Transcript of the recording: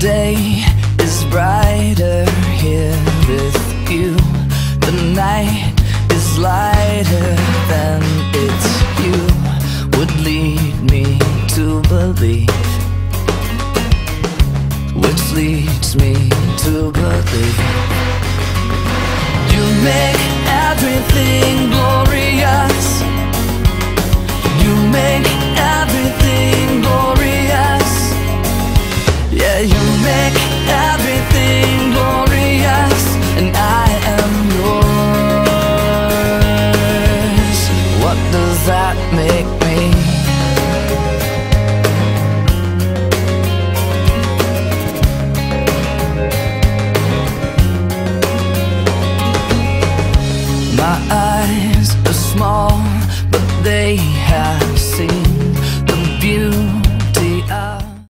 day is brighter here with you. The night is lighter than it's you would lead me to believe, which leads me to believe. That make me? My eyes are small, but they have seen